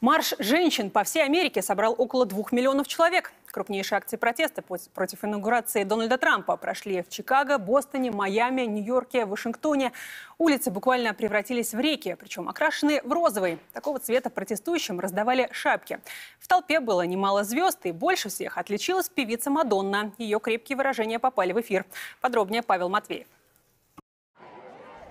Марш женщин по всей Америке собрал около двух миллионов человек. Крупнейшие акции протеста против инаугурации Дональда Трампа прошли в Чикаго, Бостоне, Майами, Нью-Йорке, Вашингтоне. Улицы буквально превратились в реки, причем окрашенные в розовый. Такого цвета протестующим раздавали шапки. В толпе было немало звезд, и больше всех отличилась певица Мадонна. Ее крепкие выражения попали в эфир. Подробнее Павел Матвеев.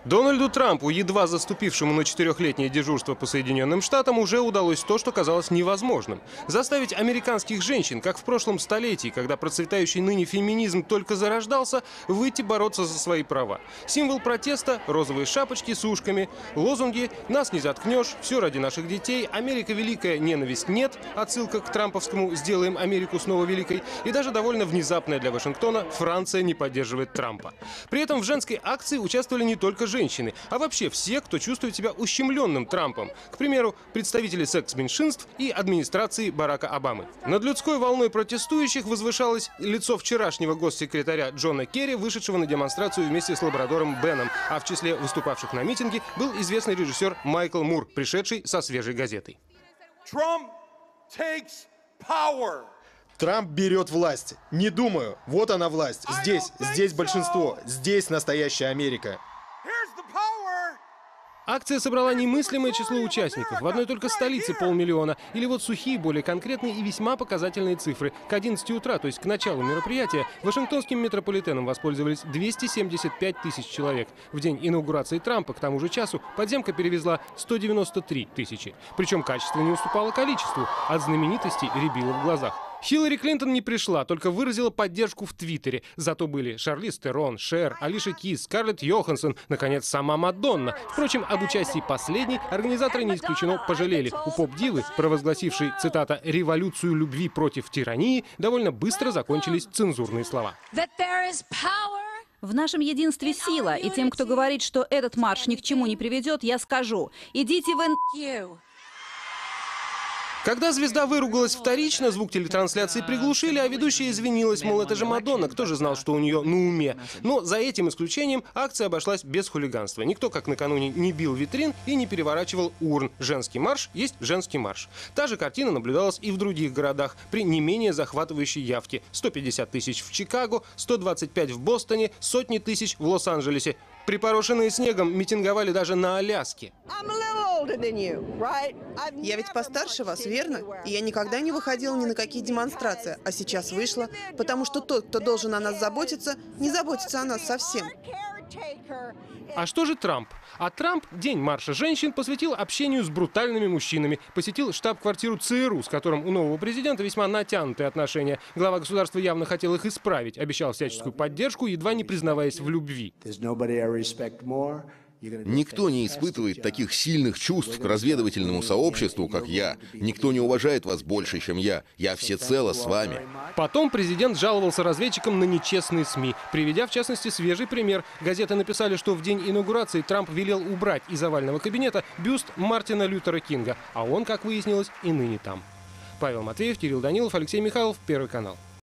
Дональду Трампу, едва заступившему на четырехлетнее дежурство по Соединенным Штатам, уже удалось то, что казалось невозможным. Заставить американских женщин, как в прошлом столетии, когда процветающий ныне феминизм только зарождался, выйти бороться за свои права. Символ протеста – розовые шапочки с ушками, лозунги «Нас не заткнешь», «Все ради наших детей», «Америка великая», «Ненависть нет», отсылка к трамповскому «Сделаем Америку снова великой» и даже довольно внезапная для Вашингтона «Франция не поддерживает Трампа». При этом в женской акции участвовали не только женщины, женщины, а вообще все, кто чувствует себя ущемленным Трампом. К примеру, представители секс-меньшинств и администрации Барака Обамы. Над людской волной протестующих возвышалось лицо вчерашнего госсекретаря Джона Керри, вышедшего на демонстрацию вместе с лабрадором Беном, а в числе выступавших на митинге был известный режиссер Майкл Мур, пришедший со свежей газетой. Трамп берет власть. Не думаю. Вот она власть. Здесь, здесь большинство. Здесь настоящая Америка. Акция собрала немыслимое число участников. В одной только столице полмиллиона. Или вот сухие, более конкретные и весьма показательные цифры. К 11 утра, то есть к началу мероприятия, Вашингтонским метрополитеном воспользовались 275 тысяч человек. В день инаугурации Трампа к тому же часу подземка перевезла 193 тысячи. Причем качество не уступало количеству. От знаменитостей рябило в глазах. Хиллари Клинтон не пришла, только выразила поддержку в Твиттере. Зато были Шарлиз Терон, Шер, Алиша Кис, Скарлетт Йоханссон, наконец, сама Мадонна. Впрочем, об участии последней организаторы не исключено пожалели. У поп-дивы, провозгласившей, цитата, «революцию любви против тирании», довольно быстро закончились цензурные слова. В нашем единстве сила, и тем, кто говорит, что этот марш ни к чему не приведет, я скажу, идите в... Когда звезда выругалась вторично, звук телетрансляции приглушили, а ведущая извинилась, мол, это же Мадонна, кто же знал, что у нее на уме. Но за этим исключением акция обошлась без хулиганства. Никто, как накануне, не бил витрин и не переворачивал урн. Женский марш есть женский марш. Та же картина наблюдалась и в других городах при не менее захватывающей явке. 150 тысяч в Чикаго, 125 в Бостоне, сотни тысяч в Лос-Анджелесе. Припорошенные снегом митинговали даже на Аляске. Я ведь постарше вас, верно? И я никогда не выходила ни на какие демонстрации, а сейчас вышла, потому что тот, кто должен о нас заботиться, не заботится о нас совсем. А что же Трамп? А Трамп День марша женщин посвятил общению с брутальными мужчинами. Посетил штаб-квартиру ЦРУ, с которым у нового президента весьма натянутые отношения. Глава государства явно хотел их исправить. Обещал всяческую поддержку, едва не признаваясь в любви. Никто не испытывает таких сильных чувств к разведывательному сообществу, как я. Никто не уважает вас больше, чем я. Я всецело с вами. Потом президент жаловался разведчикам на нечестные СМИ, приведя, в частности, свежий пример. Газеты написали, что в день инаугурации Трамп велел убрать из овального кабинета бюст Мартина Лютера Кинга, а он, как выяснилось, и ныне там. Павел Матвеев, Кирилл Данилов, Алексей Михайлов, Первый канал.